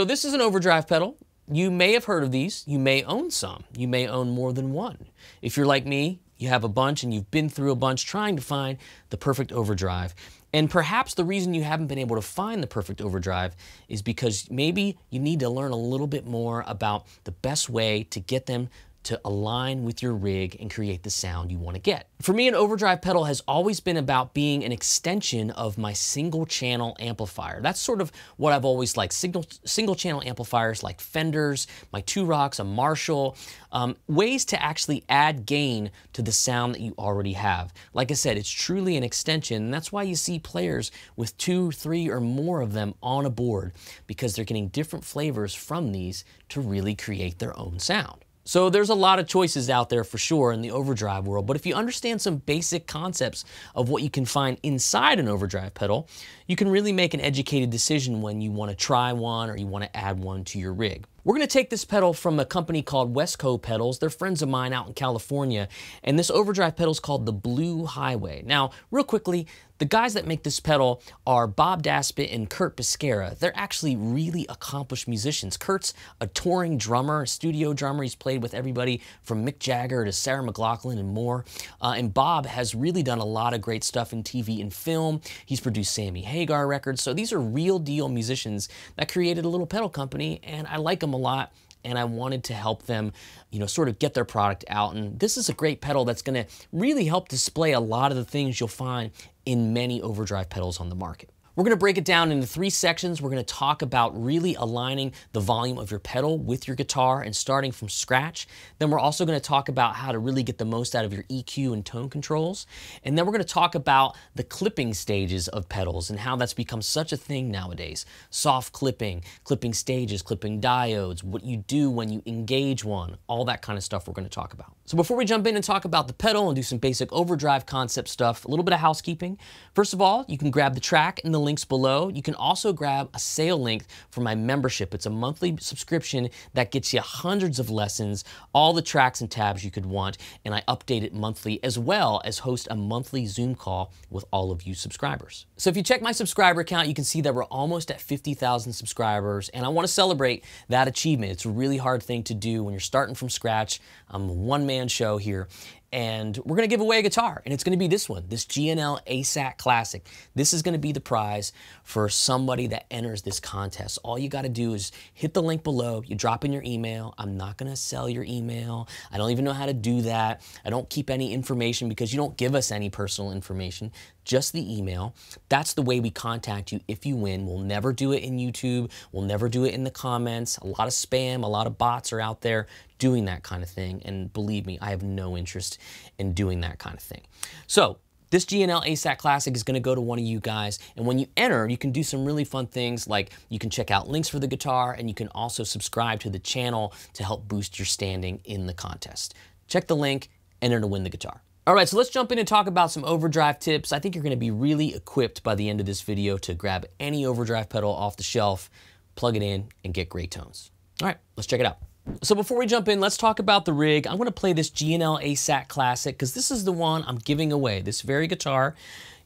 So this is an overdrive pedal. You may have heard of these. You may own some. You may own more than one. If you're like me, you have a bunch and you've been through a bunch trying to find the perfect overdrive. And perhaps the reason you haven't been able to find the perfect overdrive is because maybe you need to learn a little bit more about the best way to get them to align with your rig and create the sound you want to get. For me, an overdrive pedal has always been about being an extension of my single channel amplifier. That's sort of what I've always liked. Single, single channel amplifiers like Fenders, my Two Rocks, a Marshall, um, ways to actually add gain to the sound that you already have. Like I said, it's truly an extension, and that's why you see players with two, three, or more of them on a board because they're getting different flavors from these to really create their own sound. So there's a lot of choices out there for sure in the overdrive world, but if you understand some basic concepts of what you can find inside an overdrive pedal, you can really make an educated decision when you want to try one or you want to add one to your rig. We're going to take this pedal from a company called Westco Pedals. They're friends of mine out in California, and this overdrive pedal is called the Blue Highway. Now, real quickly, the guys that make this pedal are Bob Daspit and Kurt Bisquera. They're actually really accomplished musicians. Kurt's a touring drummer, a studio drummer. He's played with everybody from Mick Jagger to Sarah McLachlan and more. Uh, and Bob has really done a lot of great stuff in TV and film. He's produced Sammy Hagar records. So these are real deal musicians that created a little pedal company, and I like them a lot and I wanted to help them, you know, sort of get their product out. And this is a great pedal that's going to really help display a lot of the things you'll find in many overdrive pedals on the market. We're going to break it down into three sections. We're going to talk about really aligning the volume of your pedal with your guitar and starting from scratch. Then we're also going to talk about how to really get the most out of your EQ and tone controls. And then we're going to talk about the clipping stages of pedals and how that's become such a thing nowadays. Soft clipping, clipping stages, clipping diodes, what you do when you engage one, all that kind of stuff we're going to talk about. So before we jump in and talk about the pedal and do some basic overdrive concept stuff, a little bit of housekeeping. First of all, you can grab the track and the links below. You can also grab a sale link for my membership. It's a monthly subscription that gets you hundreds of lessons, all the tracks and tabs you could want, and I update it monthly as well as host a monthly Zoom call with all of you subscribers. So if you check my subscriber account, you can see that we're almost at 50,000 subscribers, and I want to celebrate that achievement. It's a really hard thing to do when you're starting from scratch. I'm a one man show here, and we're going to give away a guitar, and it's going to be this one, this G&L ASAT Classic. This is going to be the prize for somebody that enters this contest. All you got to do is hit the link below, you drop in your email. I'm not going to sell your email. I don't even know how to do that. I don't keep any information because you don't give us any personal information just the email. That's the way we contact you if you win. We'll never do it in YouTube. We'll never do it in the comments. A lot of spam, a lot of bots are out there doing that kind of thing. And believe me, I have no interest in doing that kind of thing. So this G&L ASAT Classic is going to go to one of you guys, and when you enter, you can do some really fun things like you can check out links for the guitar, and you can also subscribe to the channel to help boost your standing in the contest. Check the link, enter to win the guitar. All right, so let's jump in and talk about some overdrive tips. I think you're going to be really equipped by the end of this video to grab any overdrive pedal off the shelf, plug it in, and get great tones. All right, let's check it out. So before we jump in, let's talk about the rig. I'm gonna play this G&L ASAT Classic because this is the one I'm giving away, this very guitar.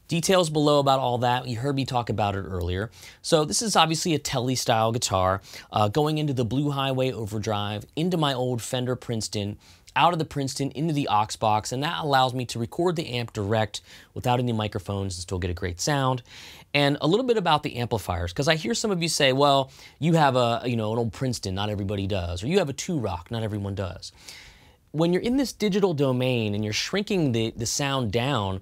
Details below about all that. You heard me talk about it earlier. So this is obviously a Tele style guitar uh, going into the Blue Highway Overdrive, into my old Fender Princeton, out of the Princeton into the Ox Box, and that allows me to record the amp direct without any microphones and still get a great sound. And a little bit about the amplifiers, because I hear some of you say, well, you have a, you know, an old Princeton, not everybody does, or you have a two rock, not everyone does. When you're in this digital domain and you're shrinking the, the sound down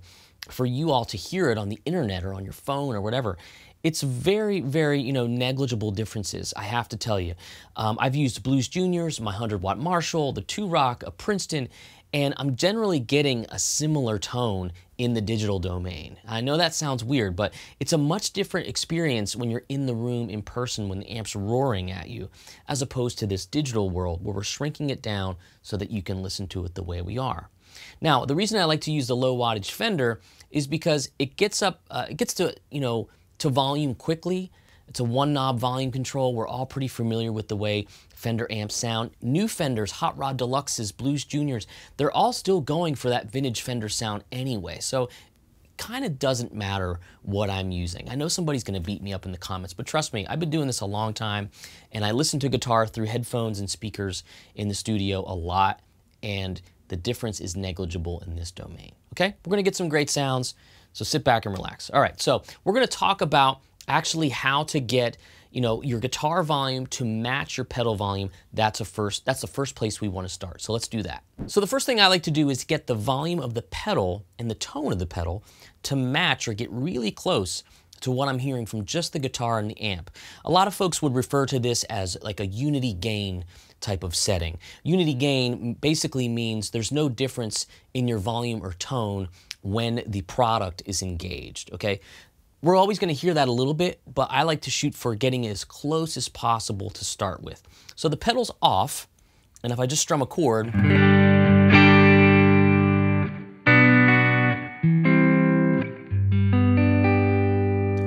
for you all to hear it on the internet or on your phone or whatever, it's very, very, you know, negligible differences, I have to tell you. Um, I've used Blues Juniors, my 100 watt Marshall, the Two Rock, a Princeton, and I'm generally getting a similar tone in the digital domain. I know that sounds weird, but it's a much different experience when you're in the room in person when the amp's roaring at you, as opposed to this digital world where we're shrinking it down so that you can listen to it the way we are. Now, the reason I like to use the low wattage Fender is because it gets up, uh, it gets to, you know, to volume quickly. It's a one knob volume control. We're all pretty familiar with the way Fender amps sound. New Fenders, Hot Rod Deluxes, Blues Juniors, they're all still going for that vintage Fender sound anyway. So kind of doesn't matter what I'm using. I know somebody's going to beat me up in the comments, but trust me, I've been doing this a long time and I listen to guitar through headphones and speakers in the studio a lot and the difference is negligible in this domain. Okay, we're going to get some great sounds, so sit back and relax. All right, so we're going to talk about actually how to get you know your guitar volume to match your pedal volume that's a first that's the first place we want to start so let's do that so the first thing i like to do is get the volume of the pedal and the tone of the pedal to match or get really close to what I'm hearing from just the guitar and the amp. A lot of folks would refer to this as like a unity gain type of setting. Unity gain basically means there's no difference in your volume or tone when the product is engaged, okay? We're always going to hear that a little bit, but I like to shoot for getting as close as possible to start with. So the pedal's off, and if I just strum a chord,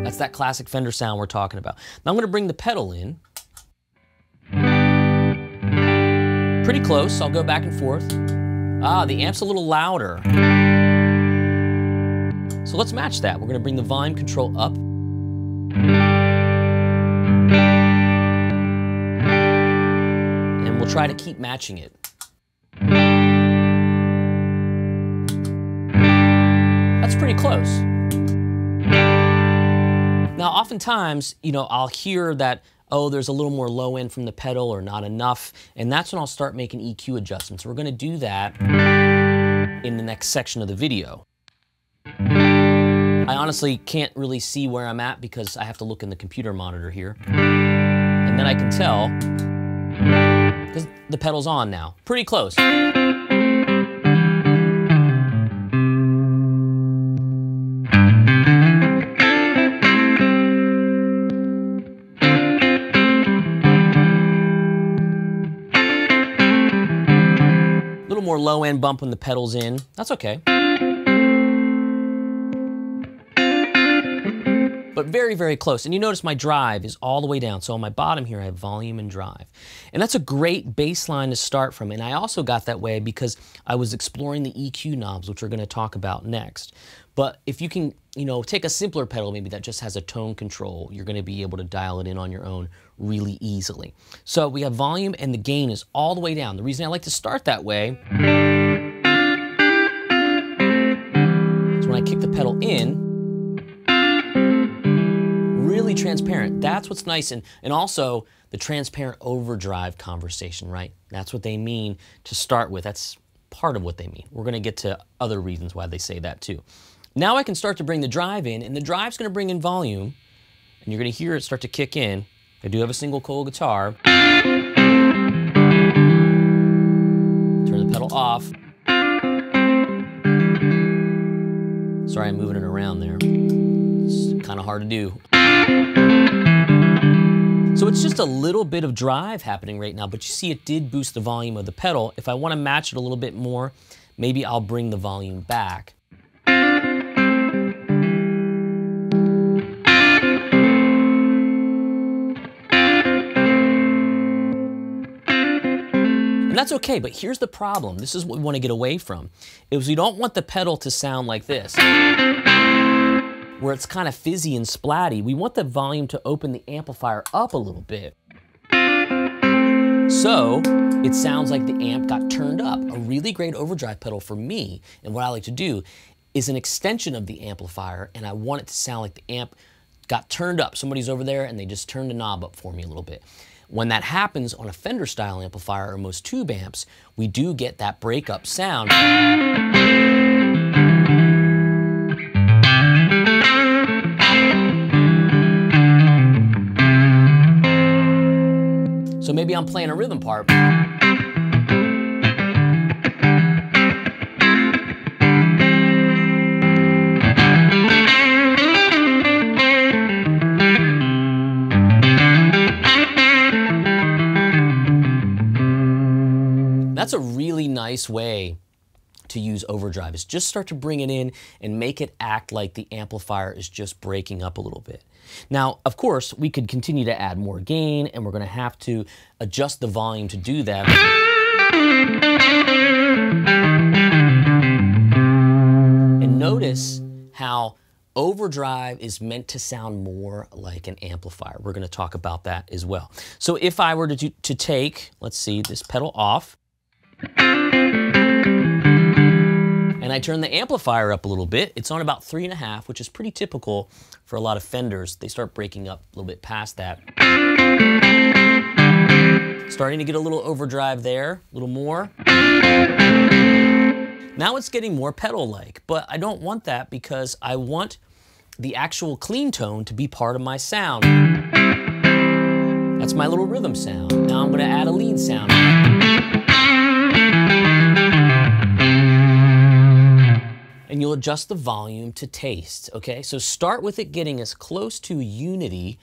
That's that classic Fender sound we're talking about. Now I'm going to bring the pedal in. Pretty close. I'll go back and forth. Ah, the amp's a little louder. So let's match that. We're going to bring the volume control up. And we'll try to keep matching it. That's pretty close. Now, oftentimes, you know, I'll hear that, oh, there's a little more low end from the pedal or not enough, and that's when I'll start making EQ adjustments. We're gonna do that in the next section of the video. I honestly can't really see where I'm at because I have to look in the computer monitor here. And then I can tell, because the pedal's on now. Pretty close. A Little more low end bump when the pedal's in. That's okay. But very, very close. And you notice my drive is all the way down. So on my bottom here, I have volume and drive. And that's a great baseline to start from. And I also got that way because I was exploring the EQ knobs, which we're going to talk about next. But if you can, you know, take a simpler pedal maybe that just has a tone control, you're going to be able to dial it in on your own really easily. So we have volume and the gain is all the way down. The reason I like to start that way is when I kick the pedal in, transparent. That's what's nice. And, and also the transparent overdrive conversation, right? That's what they mean to start with. That's part of what they mean. We're going to get to other reasons why they say that too. Now I can start to bring the drive in, and the drive's going to bring in volume, and you're going to hear it start to kick in. I do have a single coil guitar. Turn the pedal off. Sorry, I'm moving it around there. It's kind of hard to do. So it's just a little bit of drive happening right now, but you see it did boost the volume of the pedal. If I want to match it a little bit more, maybe I'll bring the volume back. And that's okay, but here's the problem. This is what we want to get away from. Is we don't want the pedal to sound like this, where it's kind of fizzy and splatty. We want the volume to open the amplifier up a little bit. So it sounds like the amp got turned up. A really great overdrive pedal for me, and what I like to do, is an extension of the amplifier, and I want it to sound like the amp got turned up. Somebody's over there and they just turned the knob up for me a little bit. When that happens on a Fender style amplifier or most tube amps, we do get that breakup sound. I'm playing a rhythm part. That's a really nice way to use overdrive is just start to bring it in and make it act like the amplifier is just breaking up a little bit. Now, of course, we could continue to add more gain and we're going to have to adjust the volume to do that. And notice how overdrive is meant to sound more like an amplifier. We're going to talk about that as well. So if I were to, do, to take, let's see, this pedal off, and I turn the amplifier up a little bit, it's on about three and a half, which is pretty typical for a lot of Fenders. They start breaking up a little bit past that. Starting to get a little overdrive there, a little more. Now it's getting more pedal-like, but I don't want that because I want the actual clean tone to be part of my sound. That's my little rhythm sound. Now I'm gonna add a lead sound. Adjust the volume to taste, okay? So start with it getting as close to unity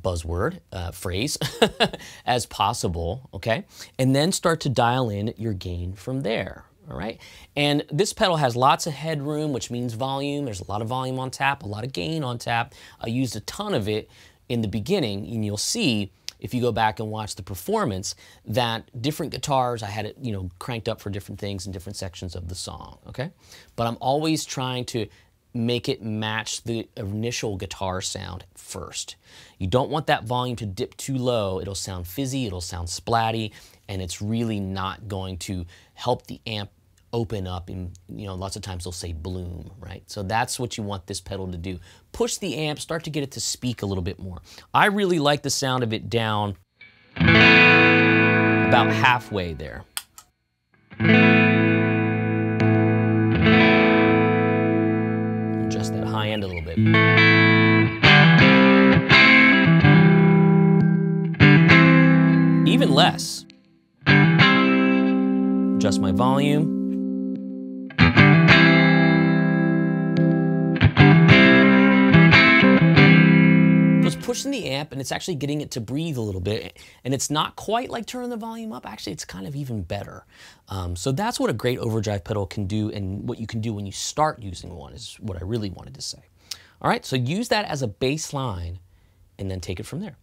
buzzword, uh, phrase, as possible, okay? And then start to dial in your gain from there, all right? And this pedal has lots of headroom, which means volume. There's a lot of volume on tap, a lot of gain on tap. I used a ton of it in the beginning, and you'll see if you go back and watch the performance that different guitars, I had it, you know, cranked up for different things in different sections of the song, okay? But I'm always trying to make it match the initial guitar sound first. You don't want that volume to dip too low. It'll sound fizzy, it'll sound splatty, and it's really not going to help the amp open up and you know lots of times they'll say bloom right? So that's what you want this pedal to do. Push the amp start to get it to speak a little bit more. I really like the sound of it down about halfway there. Adjust that high end a little bit. Even less. Adjust my volume pushing the amp and it's actually getting it to breathe a little bit. And it's not quite like turning the volume up. Actually, it's kind of even better. Um, so that's what a great overdrive pedal can do and what you can do when you start using one is what I really wanted to say. All right, so use that as a baseline and then take it from there.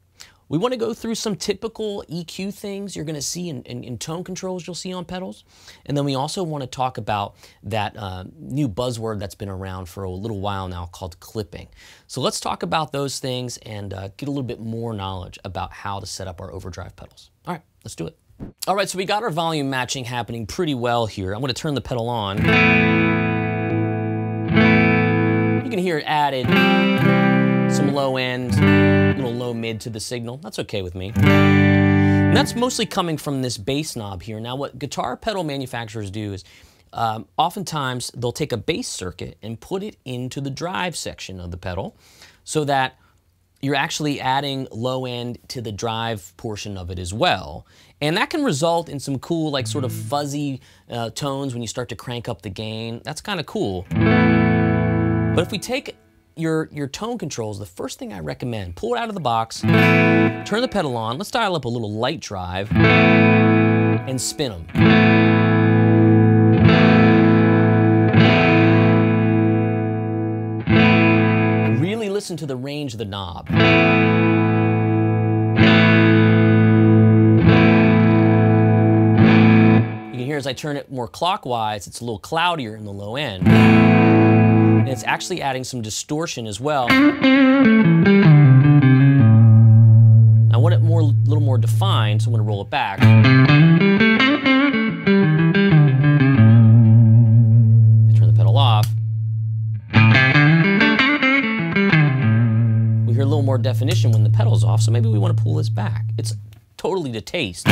We want to go through some typical EQ things you're going to see in, in, in, tone controls you'll see on pedals. And then we also want to talk about that uh, new buzzword that's been around for a little while now called clipping. So let's talk about those things and uh, get a little bit more knowledge about how to set up our overdrive pedals. All right, let's do it. All right, so we got our volume matching happening pretty well here. I'm going to turn the pedal on. You can hear it added, some low end, little low mid to the signal. That's okay with me. And that's mostly coming from this bass knob here. Now what guitar pedal manufacturers do is um, oftentimes they'll take a bass circuit and put it into the drive section of the pedal so that you're actually adding low end to the drive portion of it as well. And that can result in some cool, like sort of fuzzy uh, tones when you start to crank up the gain. That's kind of cool. But if we take your, your tone controls, the first thing I recommend, pull it out of the box, turn the pedal on, let's dial up a little light drive, and spin them. Really listen to the range of the knob. You can hear as I turn it more clockwise, it's a little cloudier in the low end Mm-hmm. and it's actually adding some distortion as well. I want it more, a little more defined, so I'm going to roll it back. I turn the pedal off. We hear a little more definition when the pedal's off, so maybe we want to pull this back. It's totally to taste.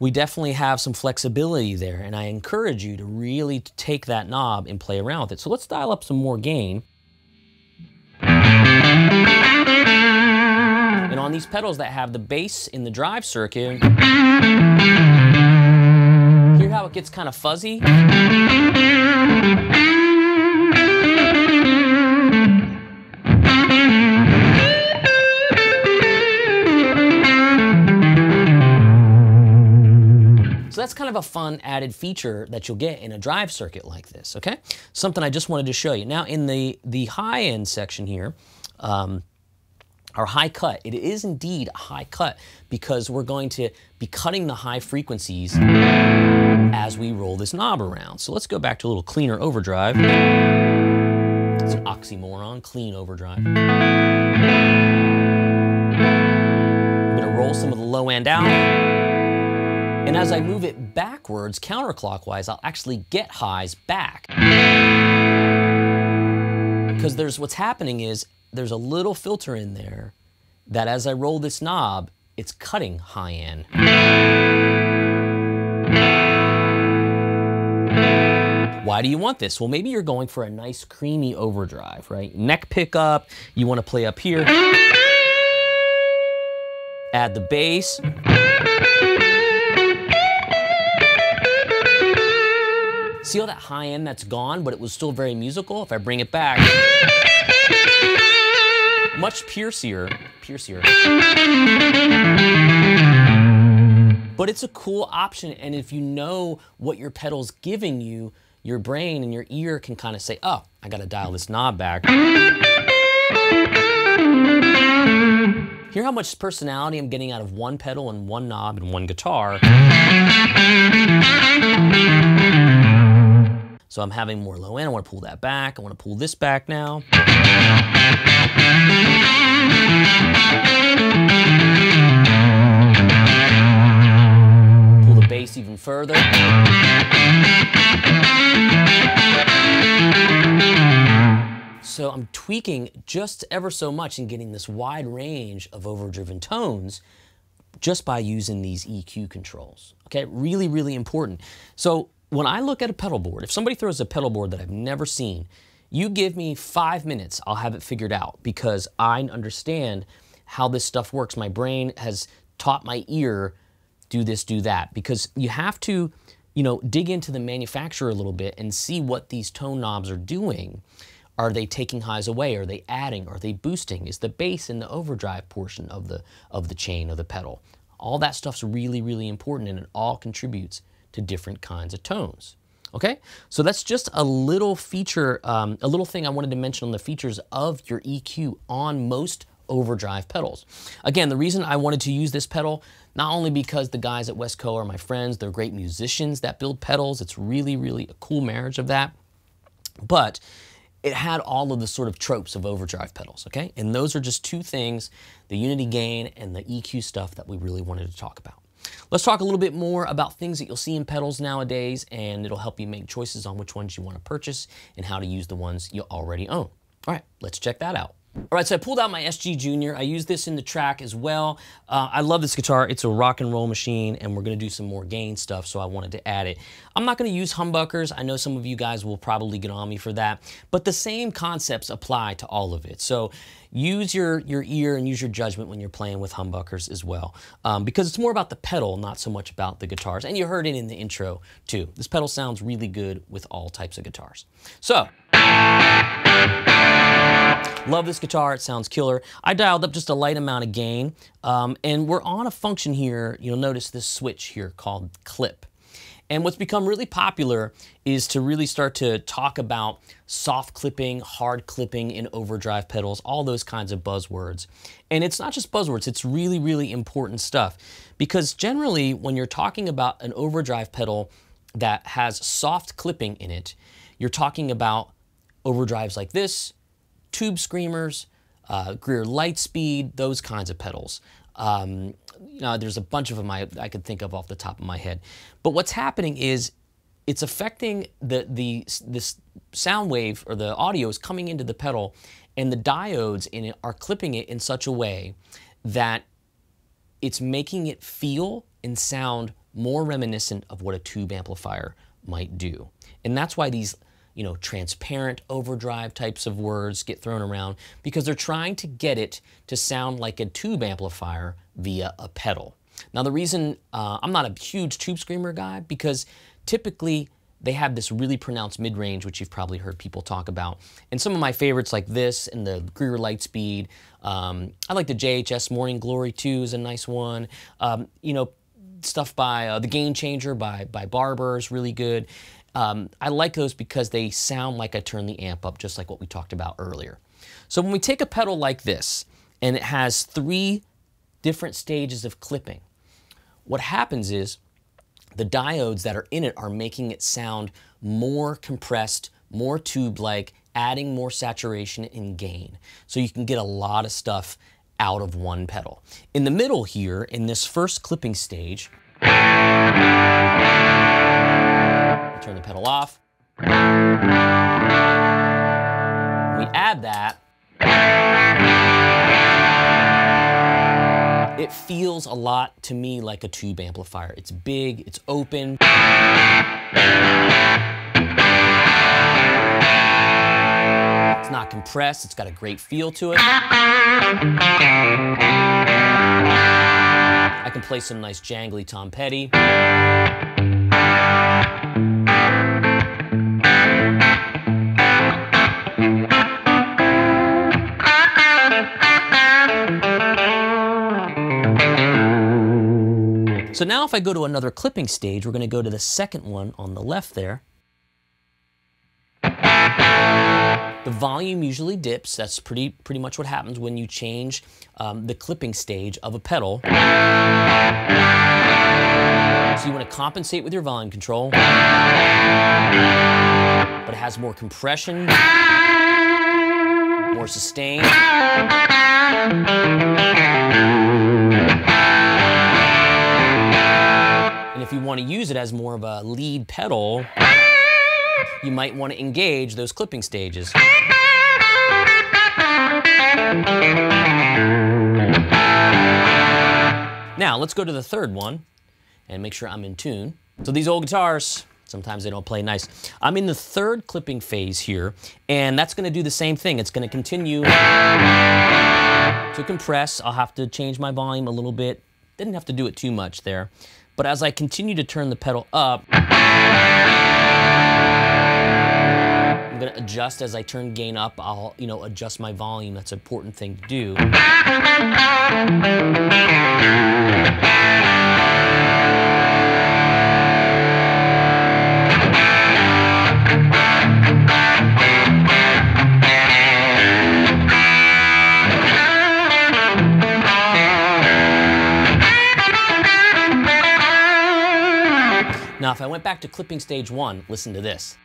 We definitely have some flexibility there, and I encourage you to really take that knob and play around with it. So let's dial up some more gain. And on these pedals that have the bass in the drive circuit, hear how it gets kind of fuzzy? That's kind of a fun added feature that you'll get in a drive circuit like this, okay? Something I just wanted to show you. Now in the, the high end section here, um, our high cut. It is indeed a high cut because we're going to be cutting the high frequencies as we roll this knob around. So let's go back to a little cleaner overdrive. It's an oxymoron, clean overdrive. I'm gonna roll some of the low end out. And as I move it backwards, counterclockwise, I'll actually get highs back. Because there's what's happening is there's a little filter in there that as I roll this knob, it's cutting high end. Why do you want this? Well, maybe you're going for a nice creamy overdrive, right? Neck pickup, you want to play up here. Add the bass. See all that high end that's gone, but it was still very musical? If I bring it back, much piercier, piercier. But it's a cool option, and if you know what your pedal's giving you, your brain and your ear can kind of say, oh, I gotta dial this knob back. Hear how much personality I'm getting out of one pedal and one knob and one guitar. So I'm having more low end. I want to pull that back. I want to pull this back now. Pull the bass even further. So I'm tweaking just ever so much and getting this wide range of overdriven tones just by using these EQ controls. Okay, really, really important. So when I look at a pedal board, if somebody throws a pedal board that I've never seen, you give me five minutes, I'll have it figured out because I understand how this stuff works. My brain has taught my ear, do this, do that, because you have to, you know, dig into the manufacturer a little bit and see what these tone knobs are doing. Are they taking highs away? Are they adding? Are they boosting? Is the bass in the overdrive portion of the of the chain of the pedal? All that stuff's really, really important and it all contributes to different kinds of tones. Okay, so that's just a little feature, um, a little thing I wanted to mention on the features of your EQ on most overdrive pedals. Again, the reason I wanted to use this pedal, not only because the guys at Westco are my friends, they're great musicians that build pedals, it's really, really a cool marriage of that, but it had all of the sort of tropes of overdrive pedals, okay? And those are just two things, the unity gain and the EQ stuff that we really wanted to talk about. Let's talk a little bit more about things that you'll see in pedals nowadays, and it'll help you make choices on which ones you want to purchase and how to use the ones you already own. All right, let's check that out. All right, so I pulled out my SG Junior. I use this in the track as well. Uh, I love this guitar. It's a rock and roll machine, and we're gonna do some more gain stuff, so I wanted to add it. I'm not gonna use humbuckers. I know some of you guys will probably get on me for that, but the same concepts apply to all of it. So use your, your ear and use your judgment when you're playing with humbuckers as well, um, because it's more about the pedal, not so much about the guitars. And you heard it in the intro too. This pedal sounds really good with all types of guitars. So, Love this guitar, it sounds killer. I dialed up just a light amount of gain, um, and we're on a function here, you'll notice this switch here called clip. And what's become really popular is to really start to talk about soft clipping, hard clipping in overdrive pedals, all those kinds of buzzwords. And it's not just buzzwords, it's really, really important stuff. Because generally, when you're talking about an overdrive pedal that has soft clipping in it, you're talking about overdrives like this, tube screamers, uh, Greer Lightspeed, those kinds of pedals. Um, you know, there's a bunch of them I, I could think of off the top of my head. But what's happening is it's affecting the, the this sound wave or the audio is coming into the pedal and the diodes in it are clipping it in such a way that it's making it feel and sound more reminiscent of what a tube amplifier might do. And that's why these you know, transparent overdrive types of words get thrown around because they're trying to get it to sound like a tube amplifier via a pedal. Now the reason uh, I'm not a huge tube screamer guy because typically they have this really pronounced mid-range, which you've probably heard people talk about. And some of my favorites like this and the Greer Lightspeed. Um, I like the JHS Morning Glory too is a nice one. Um, you know, stuff by uh, the Game Changer by, by Barber is really good. Um, I like those because they sound like I turn the amp up, just like what we talked about earlier. So when we take a pedal like this, and it has three different stages of clipping. What happens is the diodes that are in it are making it sound more compressed, more tube-like, adding more saturation and gain. So you can get a lot of stuff out of one pedal. In the middle here, in this first clipping stage, turn the pedal off. We add that. It feels a lot to me like a tube amplifier. It's big, it's open. It's not compressed, it's got a great feel to it. I can play some nice jangly Tom Petty. So now if I go to another clipping stage, we're going to go to the second one on the left there. The volume usually dips. That's pretty, pretty much what happens when you change um, the clipping stage of a pedal. So you want to compensate with your volume control, but it has more compression, more sustain. If you want to use it as more of a lead pedal, you might want to engage those clipping stages. Now, let's go to the third one and make sure I'm in tune. So these old guitars, sometimes they don't play nice. I'm in the third clipping phase here, and that's gonna do the same thing. It's gonna continue to compress. I'll have to change my volume a little bit. Didn't have to do it too much there. But as I continue to turn the pedal up, I'm gonna adjust as I turn gain up. I'll, you know, adjust my volume. That's an important thing to do. Went back to clipping stage one, listen to this.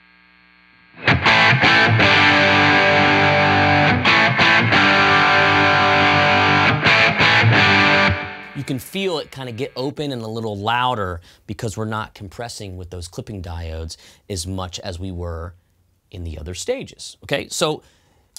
You can feel it kind of get open and a little louder because we're not compressing with those clipping diodes as much as we were in the other stages. Okay, so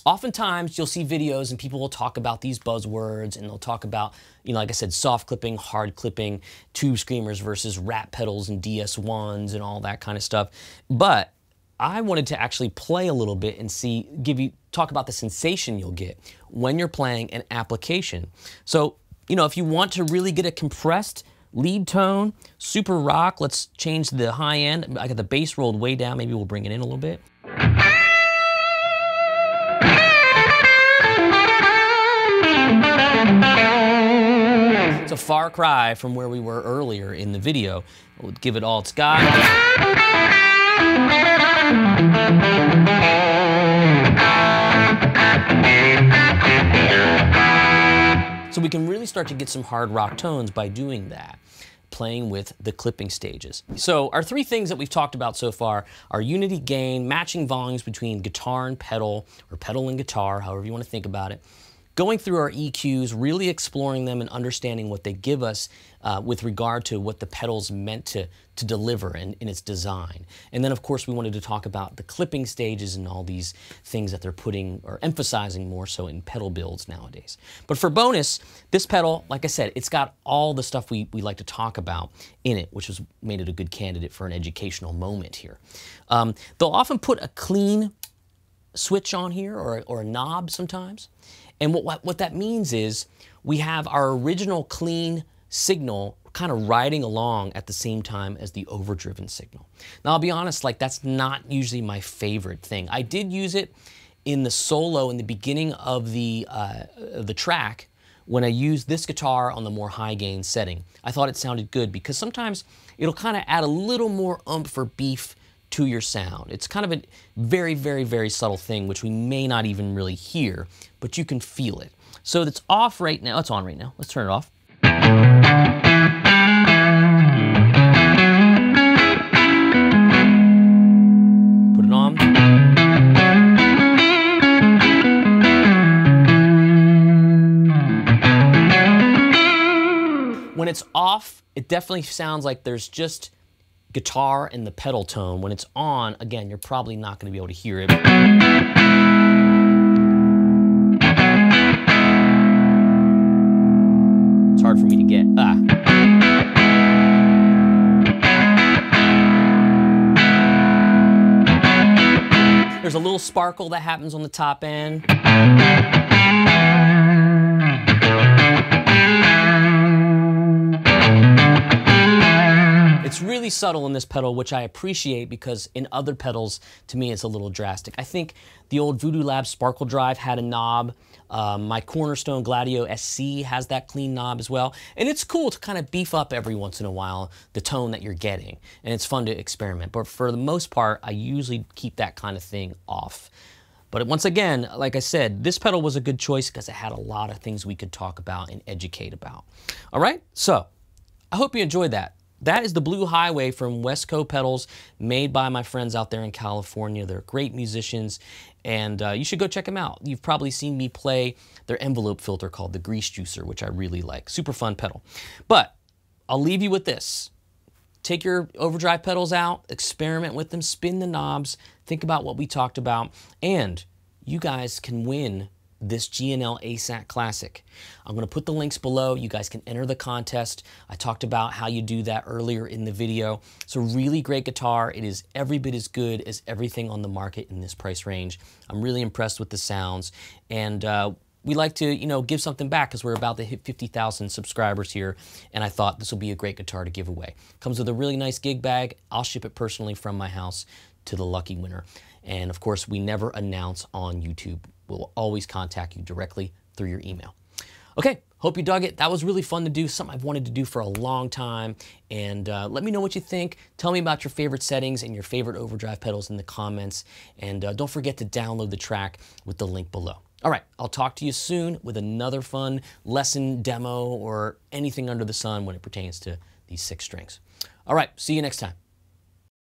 oftentimes you'll see videos and people will talk about these buzzwords and they'll talk about, you know, like I said, soft clipping, hard clipping, tube screamers versus rat pedals and DS1s and all that kind of stuff. But I wanted to actually play a little bit and see, give you, talk about the sensation you'll get when you're playing an application. So, you know, if you want to really get a compressed lead tone, super rock, let's change the high end. I got the bass rolled way down. Maybe we'll bring it in a little bit. A far cry from where we were earlier in the video. We'll give it all it's got. So we can really start to get some hard rock tones by doing that playing with the clipping stages. So our three things that we've talked about so far are unity gain, matching volumes between guitar and pedal, or pedal and guitar, however you want to think about it, going through our EQs, really exploring them and understanding what they give us uh, with regard to what the pedal's meant to, to deliver in, in its design. And then, of course, we wanted to talk about the clipping stages and all these things that they're putting or emphasizing more so in pedal builds nowadays. But for bonus, this pedal, like I said, it's got all the stuff we, we like to talk about in it, which has made it a good candidate for an educational moment here. Um, they'll often put a clean switch on here or, or a knob sometimes. And what, what, what that means is we have our original clean signal kind of riding along at the same time as the overdriven signal. Now, I'll be honest, like that's not usually my favorite thing. I did use it in the solo in the beginning of the, uh, the track when I used this guitar on the more high gain setting. I thought it sounded good because sometimes it'll kind of add a little more umph or beef to your sound. It's kind of a very, very, very subtle thing which we may not even really hear, but you can feel it. So it's off right now. It's on right now. Let's turn it off. Put it on. When it's off, it definitely sounds like there's just guitar and the pedal tone. When it's on, again, you're probably not going to be able to hear it. It's hard for me to get. Ah. There's a little sparkle that happens on the top end. It's really subtle in this pedal, which I appreciate because in other pedals, to me, it's a little drastic. I think the old Voodoo Lab Sparkle Drive had a knob. Um, my Cornerstone Gladio SC has that clean knob as well. And it's cool to kind of beef up every once in a while the tone that you're getting. And it's fun to experiment. But for the most part, I usually keep that kind of thing off. But once again, like I said, this pedal was a good choice because it had a lot of things we could talk about and educate about. All right, so I hope you enjoyed that. That is the Blue Highway from Westco Pedals, made by my friends out there in California. They're great musicians, and uh, you should go check them out. You've probably seen me play their envelope filter called the Grease Juicer, which I really like. Super fun pedal. But I'll leave you with this. Take your overdrive pedals out, experiment with them, spin the knobs, think about what we talked about, and you guys can win this G&L ASAT Classic. I'm going to put the links below. You guys can enter the contest. I talked about how you do that earlier in the video. It's a really great guitar. It is every bit as good as everything on the market in this price range. I'm really impressed with the sounds. And uh, we like to, you know, give something back because we're about to hit 50,000 subscribers here, and I thought this will be a great guitar to give away. Comes with a really nice gig bag. I'll ship it personally from my house to the lucky winner. And of course, we never announce on YouTube. We'll always contact you directly through your email. Okay, hope you dug it. That was really fun to do, something I've wanted to do for a long time. And uh, let me know what you think. Tell me about your favorite settings and your favorite overdrive pedals in the comments. And uh, don't forget to download the track with the link below. All right, I'll talk to you soon with another fun lesson, demo, or anything under the sun when it pertains to these six strings. All right, see you next time.